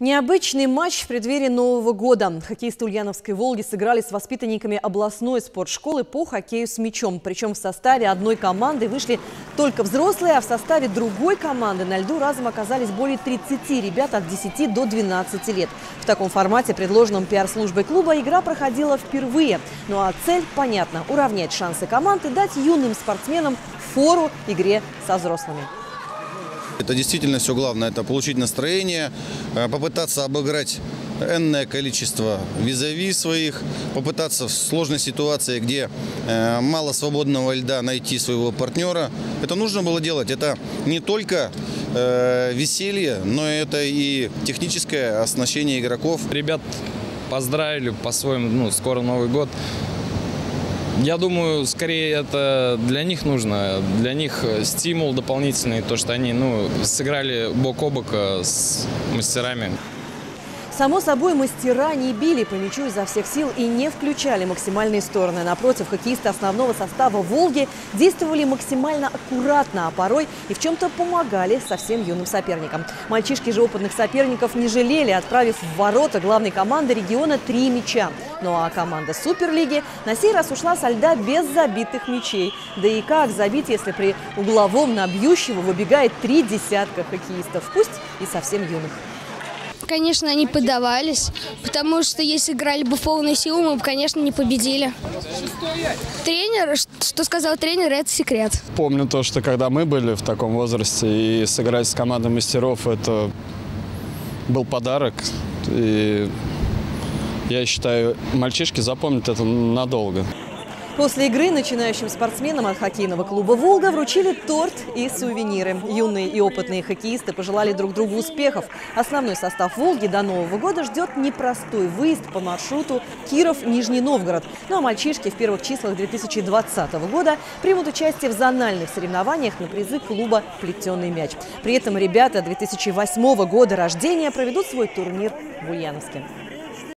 Необычный матч в преддверии Нового года. Хоккеисты Ульяновской «Волги» сыграли с воспитанниками областной спортшколы по хоккею с мячом. Причем в составе одной команды вышли только взрослые, а в составе другой команды на льду разом оказались более 30 ребят от 10 до 12 лет. В таком формате, предложенном пиар-службой клуба, игра проходила впервые. Ну а цель понятна – уравнять шансы команд и дать юным спортсменам фору игре со взрослыми. Это действительно все главное. Это получить настроение, э, попытаться обыграть энное количество визави своих, попытаться в сложной ситуации, где э, мало свободного льда, найти своего партнера. Это нужно было делать. Это не только э, веселье, но это и техническое оснащение игроков. Ребят поздравили по-своему, ну, скоро Новый год. Я думаю, скорее это для них нужно, для них стимул дополнительный, то, что они ну, сыграли бок о бок э, с мастерами. Само собой, мастера не били по мячу изо всех сил и не включали максимальные стороны. Напротив, хоккеисты основного состава «Волги» действовали максимально аккуратно, а порой и в чем-то помогали совсем юным соперникам. Мальчишки же опытных соперников не жалели, отправив в ворота главной команды региона три мяча. Ну а команда Суперлиги на сей раз ушла со льда без забитых мячей. Да и как забить, если при угловом на бьющего выбегает три десятка хоккеистов, пусть и совсем юных. Конечно, они поддавались, потому что если играли бы в полную силу, мы бы, конечно, не победили. Тренер, что сказал тренер, это секрет. Помню то, что когда мы были в таком возрасте и сыграть с командой мастеров, это был подарок. И я считаю, мальчишки запомнят это надолго. После игры начинающим спортсменам от хоккейного клуба «Волга» вручили торт и сувениры. Юные и опытные хоккеисты пожелали друг другу успехов. Основной состав «Волги» до Нового года ждет непростой выезд по маршруту Киров-Нижний Новгород. Ну а мальчишки в первых числах 2020 года примут участие в зональных соревнованиях на призы клуба «Плетеный мяч». При этом ребята 2008 года рождения проведут свой турнир в Ульяновске.